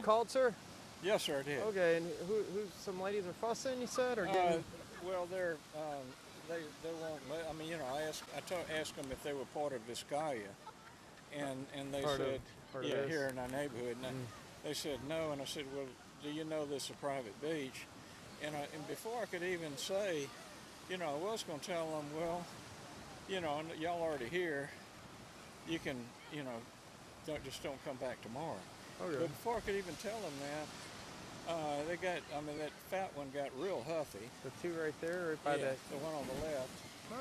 You called, sir? Yes, sir, I did. Okay, and who, who, some ladies are fussing, you said, or Uh, well, they're um, they they won't. Let, I mean, you know, I asked I told, asked them if they were part of Viscaya, and and they Part of- said part of yeah this? Mm. here in our neighborhood. And I- they said no, and I said, well, do you know this is a private beach? And I, and before I could even say, you know, I was going to tell them, well, you know, y'all already here. You can, you know, don't just don't come back tomorrow. Okay. But before I could even tell them that, uh, they got, I mean, that fat one got real huffy. the two right there, right by yeah, that. the one on the left.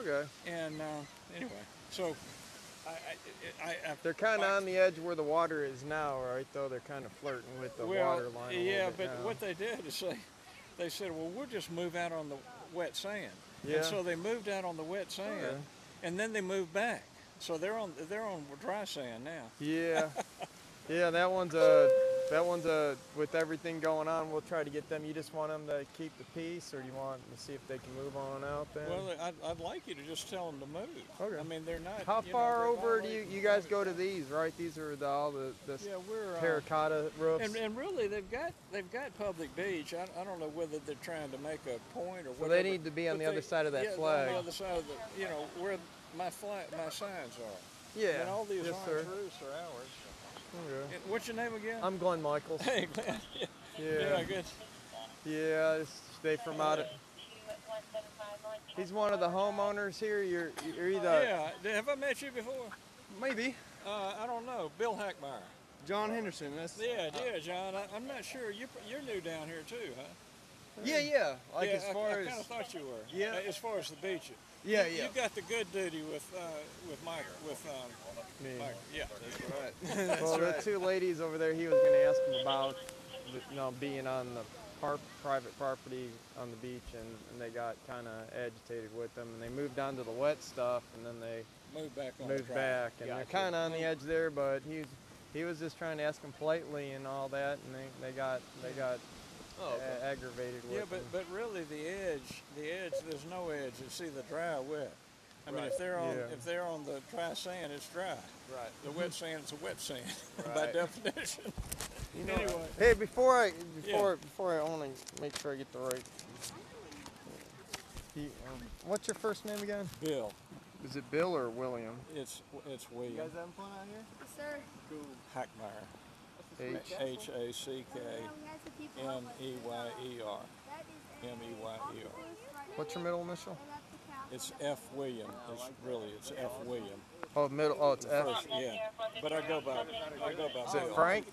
Okay. And uh, anyway, so I, I, I, They're kind of on the edge where the water is now, right? Though they're kind of flirting with the well, water line. Yeah, but now. what they did is they, they said, well, we'll just move out on the wet sand. Yeah. And so they moved out on the wet sand, Okay. and then they moved back. So they're on they're on dry sand now. Yeah, yeah. That one's a that one's a with everything going on. We'll try to get them. You just want them to keep the peace, or do you want to see if they can move on out then? Well, I'd, I'd like you to just tell them to move. Okay. I mean, they're not. How you know, far over do you you guys go to these? Right, these are the all the the Yeah, we're. Uh, terracotta roofs. And, and really, they've got they've got public beach. I, I don't know whether they're trying to make a point or whatever. they need to be on the other side of that yeah, flag. on the other side of the, you know, where my flag, my signs are. yeah. And all these yes, orange sir. roofs are ours. Okay. What's your name again? I'm Glenn Michaels. hey, Glenn. Yeah. Yeah. yeah, good. Yeah, it's- they from out of. He's one of the homeowners here. You're you're either yeah, have I met you before? Maybe. Uh, I don't know. Bill Hackmeyer. John Henderson. That's Yeah, yeah, John. I, I'm not sure. You, you're new down here too, huh? yeah, yeah. Like yeah, as far I, I as kind of thought you were. Yeah. Uh, As far as the beach. yeah, You- yeah. You got the good duty with uh, with Mike with um, me. Mike. Yeah. Right. That's Well, right. the two ladies over there, he was going to ask them about, you know, being on the par- private property on the beach, and, and they got kind of agitated with them, and they moved on to the wet stuff, and then they Move back on moved drive. back, and they're kind of on the edge there, but he he was just trying to ask them politely and all that, and they, they got they got Oh, okay. a- aggravated with Yeah, but them. but really the edge, the edge, there's no edge. It's either dry or wet. I mean, if they're on Yeah. if they're on the dry sand, it's dry. Right. The wet sand is a wet sand by definition. You know, anyway, Hey, before I Yeah. before before I only make sure I get the right. He, um, what's your first name again? Bill, Is it Bill or William? it's it's You William guys having fun out here? Yes, sir. Hackmeyer. H. H A C K M E Y E R. M E Y E R. What's your middle initial? It's F William. It's really it's F William. Oh, middle. Oh, it's F. First, yeah. But I go by I go by Is it Frank?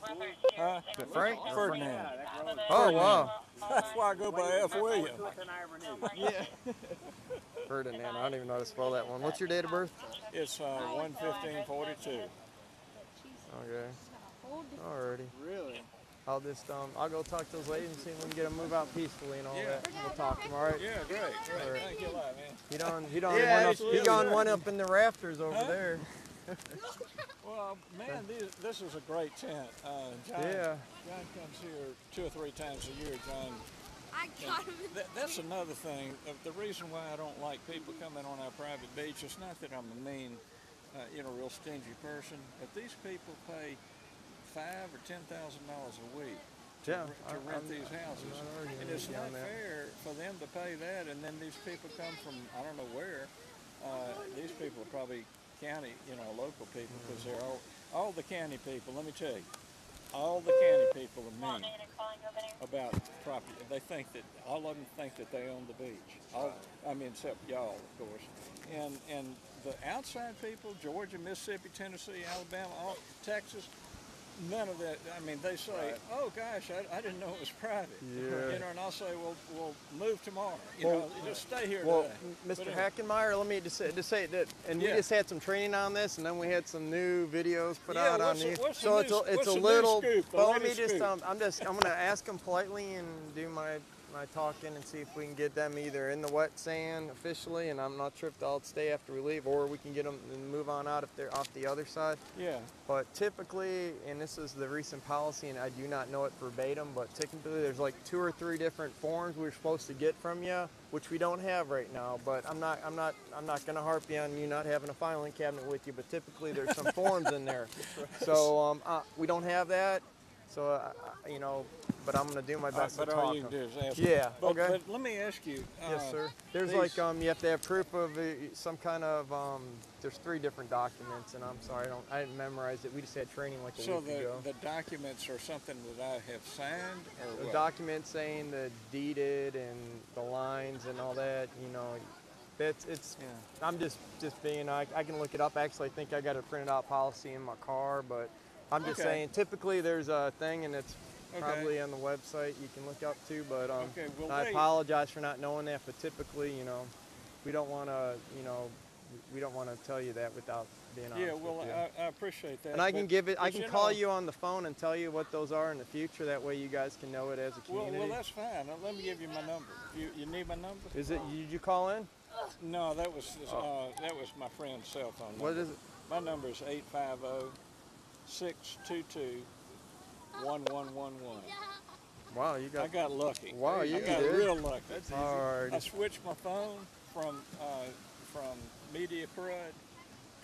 Huh? Is it Frank? Ferdinand. Oh wow, That's why I go by F William. yeah. Ferdinand. I don't even know how to spell that one. What's your date of birth? It's uh, 11542. Okay. Alrighty. Really? I'll just um, I'll go talk to those ladies and see if we can get them move out peacefully and all Yeah. that. We'll talk to them. All right. Yeah, great, great. Alright. Thank you a lot, man. He don't. He don't. Yeah, one up, absolutely. he gone one up in the rafters over Huh? there. Well, man, these, this is a great tent. Uh, John, Yeah. John comes here two or three times a year. John, I got him. in that's another thing. Uh, The reason why I don't like people coming on our private beach is not that I'm a mean, uh, you know, real stingy person, but these people pay five or ten thousand dollars a week to, Yeah, r- to rent I'm- these houses, I'm not arguing and it's not fair for them to pay that, and then these people come from I don't know where. Uh, these people are probably county, you know, local people because they're all all the county people. Let me tell you, all the county people are mean about property. They think that all of them think that they own the beach. All, I mean, except y'all, of course. And and the outside people, Georgia, Mississippi, Tennessee, Alabama, all, Texas, none of that. I mean, they say, "Oh gosh, I, I didn't know it was private." Yeah. You know, and I'll say, "Well, we'll move tomorrow. You Well, know, just stay here Well, today." Mr. Hackenmeyer, let me just say, just say that, and we just had some training on this, and then we had some new videos put Yeah, out on the- the so it's new- a, it's a the new little. scoop, Well, let me latest just, um, I'm just, I'm gonna ask him politely and do my my talking and see if we can get them either in the wet sand officially, and I'm not sure if they'll stay after we leave, or we can get them and move on out if they're off the other side. yeah. But typically, and this is the recent policy, and I do not know it verbatim, but typically there's like two or three different forms we're supposed to get from you, which we don't have right now. But I'm not, I'm not, I'm not going to harp you on you not having a filing cabinet with you. But typically there's some forms in there. So um, uh, we don't have that. So uh, you know, but I'm gonna do my All right, best but to all talk. you can do is ask. Yeah, But, okay. but let me ask you. Yes, uh, sir. There's these- like um, you have to have proof of uh, some kind of um. There's three different documents, and I'm sorry, I don't, I didn't memorize it. We just had training like a So week the, ago. the documents are something that I have signed or a what? document saying the deeded and the lines and all that. You know, that's it's. Yeah. I'm just just being. I, I can look it up. Actually, I think I got a printed out policy in my car, but I'm just Okay. saying. Typically, there's a thing, and it's Okay. probably on the website you can look up too. But um, Okay, well, I wait. apologize for not knowing that. But typically, you know, we don't want to. You know, we don't want to tell you that without being honest Yeah, well. I, I appreciate that. and I can give it. I can you call know- you on the phone and tell you what those are in the future. That way, you guys can know it as a Well, community. well, that's fine. Now, Let me give you my number. You, you need my number? Is it? Did you call in? No, that was uh, that was my friend's cell phone number. Oh. What is it? My number is 850-622-1111. Wow, you got. I got. lucky. Wow, you I got did. real lucky. Alrighty. I switched my phone from uh, from Media Prud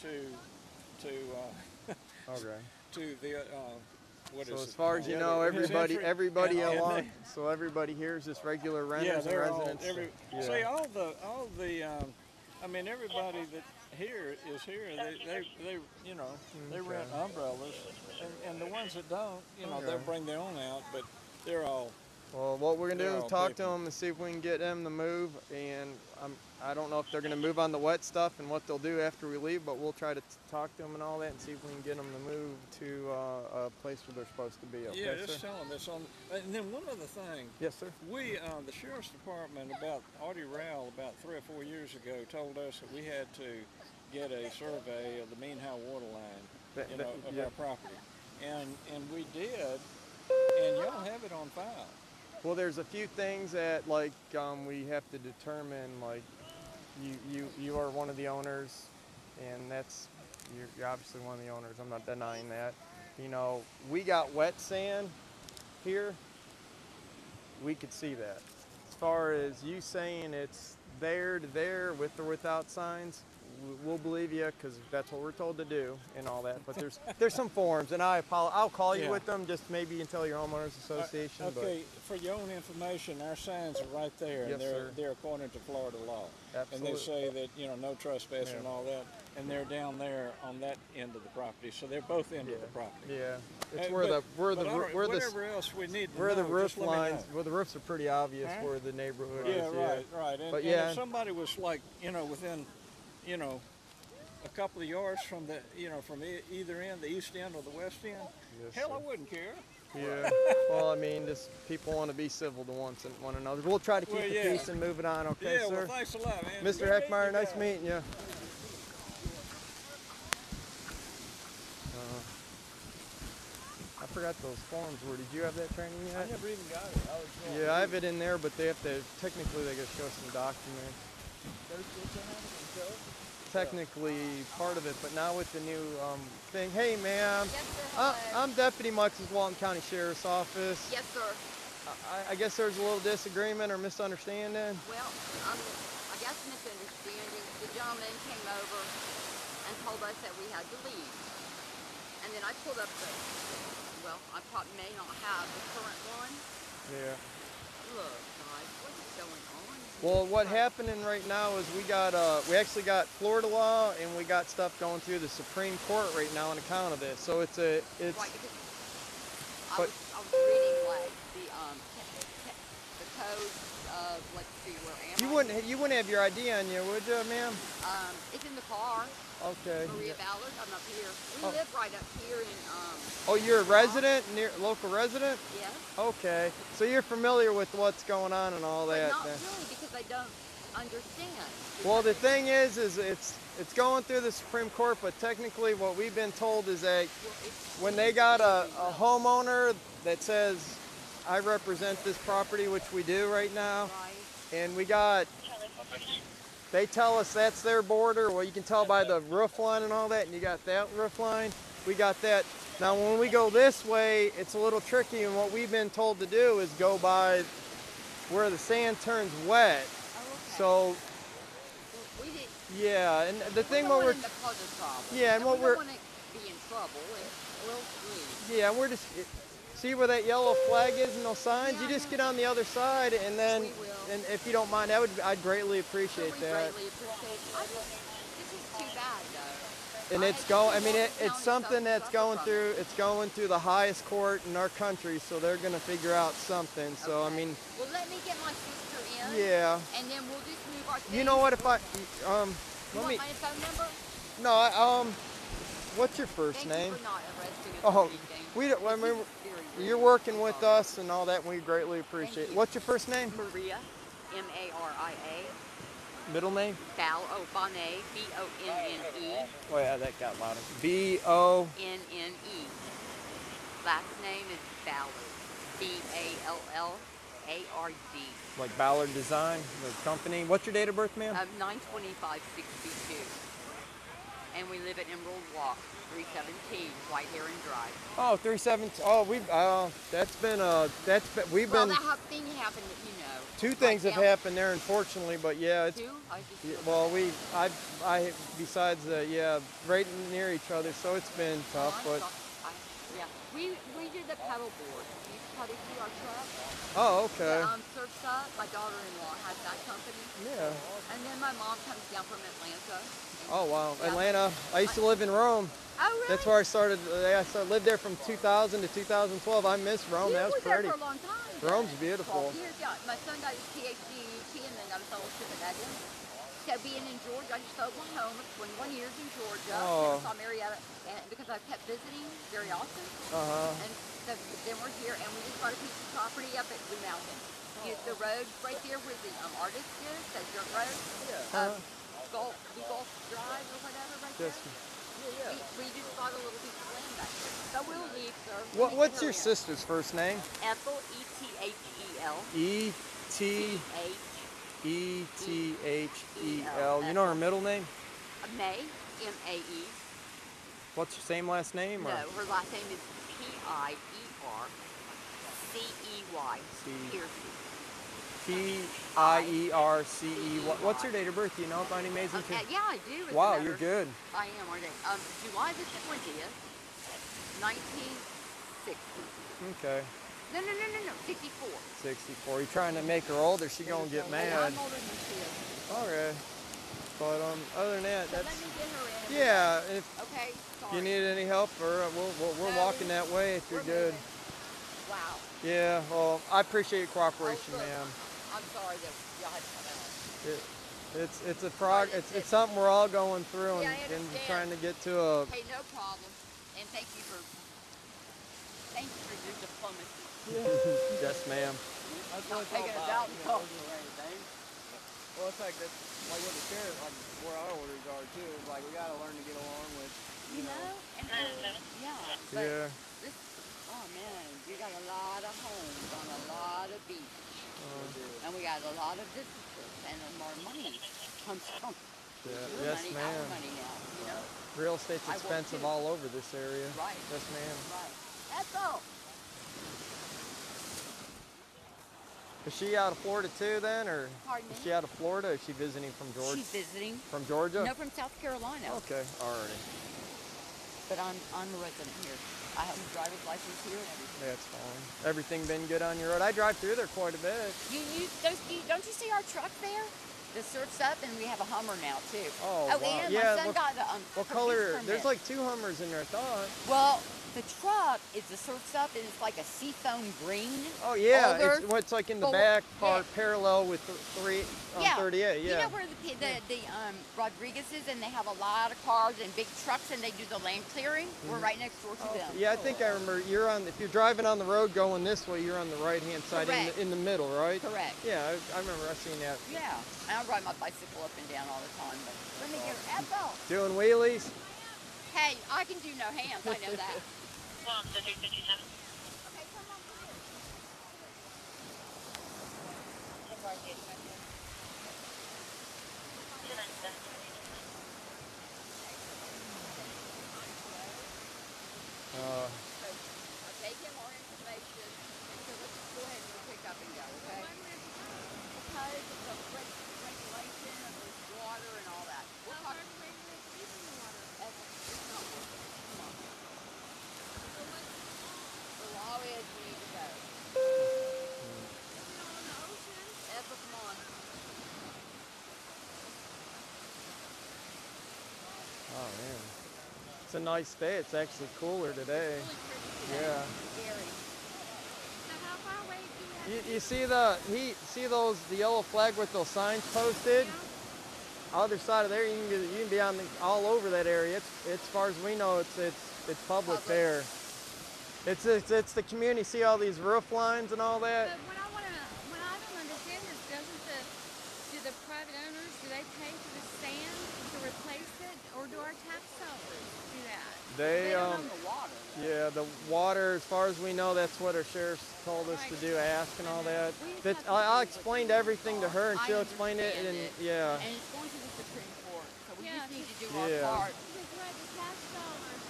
to to uh, Okay. to the uh, what is So as far as you know, everybody, everybody And- and along. they- So everybody here is just regular yeah, renters and they're all every. yeah. See, all the all the. Um, I mean, everybody that here is here. They they, they you know they rent umbrellas, and, and the ones that don't, you know, they'll bring their own out. But they're all Well, what we're gonna do is all talk to them and see if we can get them to move. And I'm, I don't know if they're gonna move on the wet stuff and what they'll do after we leave, but we'll try to t- talk to them and all that and see if we can get them to move to uh, a place where they're supposed to be. Okay, yeah. Just sir? tell them it's on. And then one other thing. Yes, sir. We, uh, the sheriff's department, about Audie Rowell, about three or four years ago, told us that we had to get a survey of the mean high water line, That- you that- know, of yeah. our property, and and we did, and y'all have it on file. Well, there's a few things that like um, we have to determine. Like, you you you are one of the owners, and that's you're, you're obviously one of the owners. I'm not denying that. You know, we got wet sand here. We could see that. As far as you saying it's there to there with or without signs, we'll believe you because that's what we're told to do and all that. But there's there's some forms, and I apologize. I'll call you Yeah. with them just maybe until your homeowners association. Uh, but- okay, for your own information, our signs are right there, Yes, and they're sir. they're according to Florida law. And they say that you know no trespassing and all that, and they're down there on that end of the property, so they're both ends of the property. Yeah, it's where but- the where the but where the whatever else we need where the roof just let me know. lines where the roofs are pretty obvious Huh? where the neighborhood Yeah, is. right, right. And, But and yeah. if somebody was like, you know, within, you know, a couple of yards from the, you know, from e- either end, the east end or the west end, Yes, hell, I wouldn't care. Yeah. well, I mean, just people want to be civil to one, one another. We'll try to keep Well, the peace and move it on. Okay, yeah, sir. well, thanks a lot, man. Mr. Good Hackmeyer, you nice meeting you. Uh, I forgot those forms were. Did you have that training I never even got it. I was Yeah, I have it in there, but they have to technically they got to show some documents. They're still trying to show it? Technically part of it, but now with the new um, thing. Hey, ma'am. Yes, sir. Uh. I'm Deputy Mux's Walton County Sheriff's Office. yes, sir. I, I guess there's a little disagreement or misunderstanding. Well, um, I guess misunderstanding. The gentleman came over and told us that we had to leave. And then I pulled up the, well, I probably may not have the current one. Yeah. Look, guys, what is going on? Well, what happening right now is we got uh, we actually got Florida law and we got stuff going through the Supreme Court right now on account of this. So it's a it's Right, I was, I was reading like the um te- te- the code of let's see where am you wouldn't you wouldn't have your ID on you, would you, ma'am? Um, it's in the car. Okay. Maria Ballard. I'm up here. We Oh. live right up here in um. Oh, you're a resident, near local resident. Yes. Okay, so you're familiar with what's going on and all But that. not then. really because I don't understand. Well, the thing is, is it's it's going through the Supreme Court, but technically, what we've been told is that Well, when they got a, a homeowner that says, "I represent this property," which we do right now, Right. And we got, they tell us that's their border. Well, you can tell by the roof line and all that, and you got that roof line. We got that. Now, when we go this way, it's a little tricky, and what we've been told to do is go by where the sand turns wet. Oh, okay. So, yeah, and the thing we what we're want him to cause us trouble. Yeah, and what we we're- don't want to be in trouble, and we'll. Yeah, and we're just. See where that yellow flag is and those signs? Yeah, you just get on the other side, and then, and if you don't mind, that would I'd greatly appreciate that. greatly appreciate it. I just, this is too bad though. And it's going. I mean, it, it's something that's going through. It's going through the highest court in our country, so they're gonna figure out something. So I mean, well, let me get my sister in. yeah. And then we'll just move our. You know what? If I, um, You let me. my phone number? No, I, um, what's your first Thank name? you for not arresting Oh, we don't. I mean, is very rude. You're working with us and all that, and we greatly appreciate. it. What's your first name? Maria, M A R I A. Middle name? Bal, Bonnet, B O N N E, Oh yeah, that got louder. B O. N N E. Last name is Ballard, B A L L A R D. Like Ballard Design, the company. What's your date of birth, ma'am? Um, 92562. And we live at Emerald Walk, 317, White Heron Drive. Oh, 37. Oh, we've. Uh, that's been. Uh, that's been. We've Well, been. that thing happened, you know. Two things have happened there, unfortunately, but yeah, it's. Two? Yeah, Well, we. I. I. Besides, uh, yeah, right near each other, so it's been tough. But. Yeah, we we did the pedal board. You probably see our truck. Oh, okay. The, um, Surf's Up. My daughter-in-law has that company, Yeah. and then my mom comes down from Atlanta. Oh wow, Yeah. Atlanta. I used to live in Rome. Oh, really? That's where I started. I started, lived there from 2000 to 2012. I miss Rome. You that was there pretty. for a long time. Rome's beautiful. Years, yeah. My son got his PhD at UT and then got a fellowship at Edmonds. So being in Georgia, I just sold my home. 21 years in Georgia. Oh. Never saw Marietta, and because I kept visiting very often. Uh huh. And so then we're here, and we just bought a piece of property up at Blue Mountain. You, the road right there where the um, artist is, that dirt road, Uh-huh. um, Gulf, Blue Gulf Drive or whatever, right Just. there. We, we just bought a little piece of land back there. So we'll leave, sir. Let What, me what's your sister's first name? Ethel, E T H E T H. E L. You know her middle name? May, M A E. What's your same last name? No, her last name is P I E R C E Y. P I E R C E. What- What's her date of birth? Do you know by any amazing Okay, yeah, I do. Wow, you're good. I am, aren't I? Um, July the 20th, 1960. Okay. No, no, no, no, no, 64. 64. You trying to make her older? She gonna get mad. I'm older than she is. Okay. But um, other than that, So let that's me get her in. yeah. If Okay, sorry. you need any help, or uh, we'll, we'll, we're No, walking that way if you're good. moving. Wow. Yeah. Well, I appreciate your cooperation, Oh, ma'am. I'm sorry that y'all had to come out. It, it's it's a prog. It's, it's something we're all going through and, Yeah, and trying to get to a. Hey, no problem. And thank you for thank you for your diplomacy. Yes, ma'am. That's Not what it's all taking us about, out in you or anything. Well, it's like that, like with the sheriff, like where our orders are too. It's like we gotta learn to get along with. You know? And uh, yeah. But Yeah. this oh man, we got a lot of homes on a lot of beach. Uh, And we got a lot of visitors and our money comes from yeah. Yes, ma'am. you know? Real estate's expensive all over this area. Right. Yes, ma'am. Right. That's all. Is she out of Florida too, then, or is she out of Florida? Or is she visiting from Georgia? She's visiting. From Georgia? No, from South Carolina. Okay. Alrighty. But I'm I'm a resident here. I have a driver's license here and everything. That's fine. Everything been good on your road? I drive through there quite a bit. You, you, those, you don't you see our truck there? The surf's up, and we have a Hummer now too. Oh, oh wow. and Yeah, my son what- got a um. What color? There's like two Hummers in there, I thought. Well, the truck is the surf's up, and it's like a seafoam green. Oh yeah, Older, it's what's like in the but- back yeah. part, parallel with the three on yeah. 38. You know where the pe- the, the um Rodriguez's and they have a lot of cars and big trucks and they do the land clearing. We're right next door to them. Mm-hmm. Yeah, I think I remember. You're on. If you're driving on the road going this way, you're on the right hand side in Correct. the, in the middle, right? Correct. Yeah, I, I remember I seen that. Yeah, and I ride my bicycle up and down all the time. But let me get her. Ethel. Doing wheelies. Hey, I can do no hands. I know that. One, the 357. Okay, come on, come here. Uh, I'll take him more information, and so let's just go ahead and we'll pick up and go, okay? Because of the reg- regulation of this water and all that. We'll talk. Ethel, it's not working. Come on. The law is we Oh, it's a nice day. It's actually cooler today. Really. Yeah. So how far away do you You, see the he see those the yellow flag with those signs posted? Other side of there, you can be, you can be on the, all over that area. It's, it's as far as we know, it's it's it's public, Public. there. It's, it's it's the community. See all these roof lines and all that. But what I want to, what I don't understand is, doesn't the, do the private owners, do they pay for the sand to replace it, or do our tax dollars do that? They They um the water. yeah the water. As far as we know, that's what our sheriff's told us to do. Ask and all that. But I, I do explained everything to her, and she'll explain it. understand And it. yeah, And it's going to the Supreme Court, so we Yeah, just need to do Yeah. our part. Because what, the tax dollars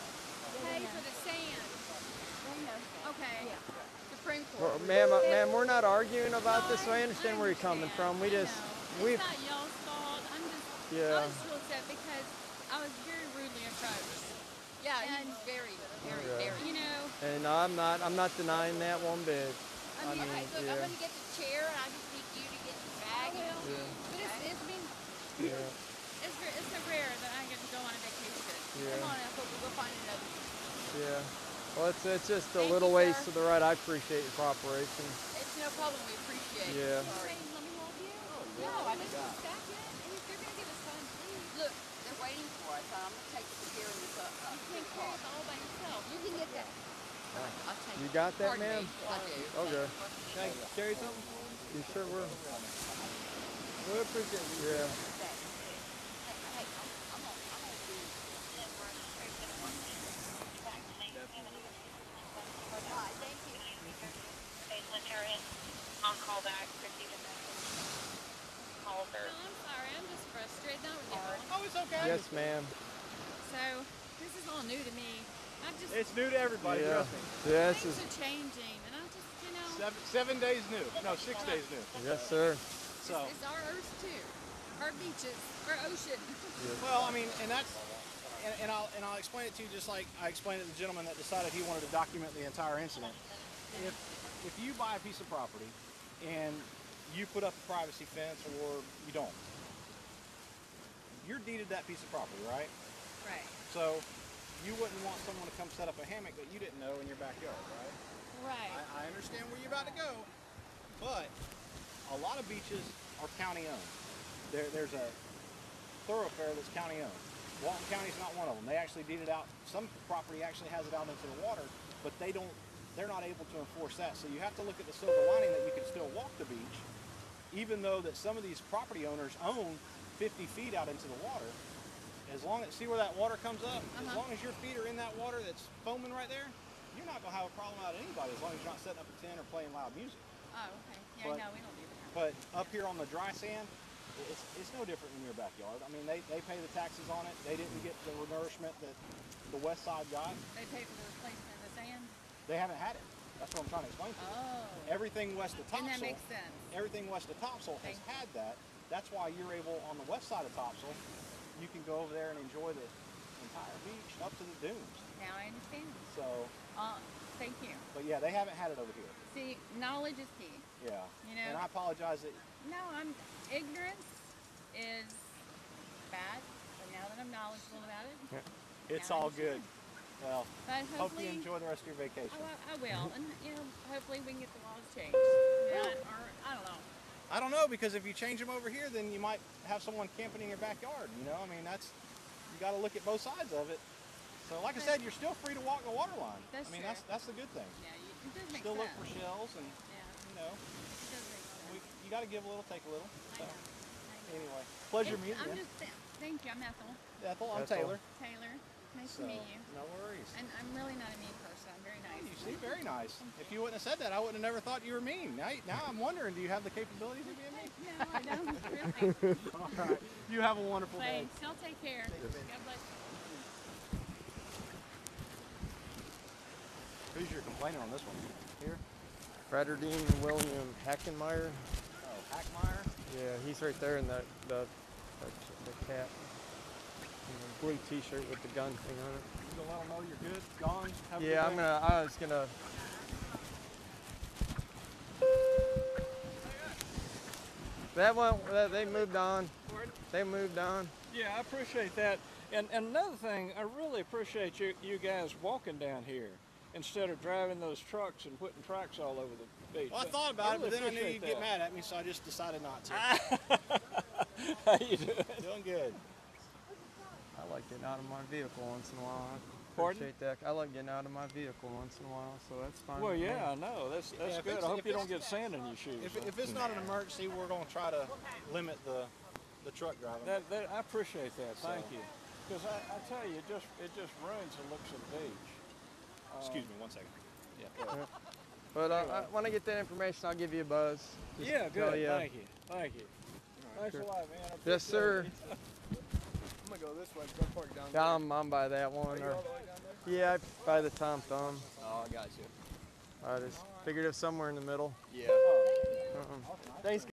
pay for the sand, okay? Supreme Well, ma'am, uh, ma'am, we're not arguing about this. So I understand where you're coming from. We just we It's not y'all's fault, I'm just, I was real upset because I was very rudely approached. Yeah, And- he's very, very, Okay. very. You know, and I'm not I'm not denying that one bit. I mean, Okay, look, yeah. I'm gonna get the chair, and I just need you to get the bag. I will. and- but it's, it's been, Yeah, it's, ver- it's so rare that I get to go on a vacation. Yeah. Come on, I hope we go find another. yeah. Well, it's it's just a Thank little you, ways sir. to the right. I appreciate your cooperation. It's no problem. We appreciate Yeah. it. Sorry. Say, let me help you? Oh, no, I This just- is back yet, and if you're gonna give us funds, please. Look, they're waiting for us. I'm gonna take the chair and this up. Uh, up You can't the carry it all by yourself. You can get that. I'll take You it. got that, Pardon ma'am? I do. Okay. Can I carry something? You sure were? We appreciate it. Yeah. Hey, hey, I'm, I'm gonna, I'm gonna do. Hi, thank you. On call back, receive a message. Call No, her. I'm sorry, I'm just frustrated, not with y'all. Oh, it's okay. Yes, ma'am. So, this is all new to me. I'm just, It's new to everybody, Yeah. trust me. Yes, things is, are changing, and I'm just, you know, Seven, seven days new. No, six days new. yes, sir. So, it's our earth too. Our beaches, our ocean. well, I mean, and that's, and, and I'll and I'll explain it to you just like I explained it to the gentleman that decided he wanted to document the entire incident. If if you buy a piece of property and you put up a privacy fence or you don't, you're deeded that piece of property, right? right. So you wouldn't want someone to come set up a hammock that you didn't know in your backyard, right? Right. I, I understand where you're about to go, but a lot of beaches are county owned. There, there's a thoroughfare that's county owned. Walton County's not one of them. They actually deeded out. Some property actually has it out into the water, but they don't. They're not able to enforce that. So you have to look at the silver lining that you can still walk the beach, even though that some of these property owners own 50 feet out into the water. As long as see where that water comes up, as Uh-huh. long as your feet are in that water that's foaming right there, you're not gonna have a problem out of anybody as long as you're not setting up a tent or playing loud music. Oh, okay. Yeah, But- no, we don't do that. But up here on the dry sand, it's, it's no different than your backyard. I mean, they, they pay the taxes on it. They didn't get the nourishment that the west side got. They pay for the replacement of the sand. They haven't had it. That's what I'm trying to explain to you. Oh. Everything west of Topsail. And that makes sense. everything west of Topsail has had that. That's why you're able on the west side of Topsail, you can go over there and enjoy the entire beach up to the dunes. Now I understand. So, Uh, thank you. but yeah, they haven't had it over here. See, knowledge is key. Yeah. You know- and I apologize that No, I'm ignorance is bad, but now that I'm knowledgeable about it, it's all good. Well, but hope you enjoy the rest of your vacation. oh, I, I will, and you know, hopefully we can get the laws changed. Yeah, or I don't know. I don't know because if you change them over here, then you might have someone camping in your backyard. You know, I mean, that's you got to look at both sides of it. So, like I said, you're still free to walk the water line. That's I mean, true. that's that's the good thing. Yeah, you, it does make Still sense. look for shells, and yeah, you know, it does make we, you got to give a little, take a little. I So, know. I know. anyway, pleasure It's- meeting I'm you. just thank you. I'm Ethel Ethel, I'm Ethel. Taylor. Taylor. Nice So, to meet you. no worries. And I'm really not a mean person. I'm very nice. You seem very nice. If you wouldn't have said that, I wouldn't have never thought you were mean. Now, now I'm wondering, do you have the capabilities of being mean? No, I don't really. All right. You have a wonderful day. Thanks. Y'all take care. God bless you. Who's your complainer on this one? Here? Frederdine William Hackenmeyer. Oh, Hackmeyer. Yeah, he's right there in the the the, the cat. In the blue T-shirt with the gun thing on it. You gonna let them know you're good, gone? Have Yeah, I'm gonna. I was gonna. That one. They moved on. They moved on. Yeah, I appreciate that. And, and another thing, I really appreciate you, you guys walking down here instead of driving those trucks and putting tracks all over the beach. Well, I thought about really it, but then I knew you'd get mad at me, so I just decided not to. How you doing? Doing good. I like getting out of my vehicle once in a while. I Pardon? appreciate that. I like getting out of my vehicle once in a while, so that's fine. Well, yeah, I know. That's that's Yeah, if good. it's- I hope if you don't it's- get sand in your shoes. If, if it's not an emergency, we're going to try to limit the the truck driving. That, that I appreciate that. Thank So- you. Because I, I tell you, it just it just ruins the looks of the beach. Excuse me, one second. Yeah. But uh, I, when I get that information, I'll give you a buzz. Just Yeah, tell good. Thank you. Thank you. Thanks Sure. a lot, man. I Yes, appreciate sir. it. gonna go this way. Go park down there. I'm, I'm by that one. Or, yeah, by the Tom Thumb. Oh, I got you. I just figured it somewhere in the middle. Yeah. Uh -uh. Thanks, guys.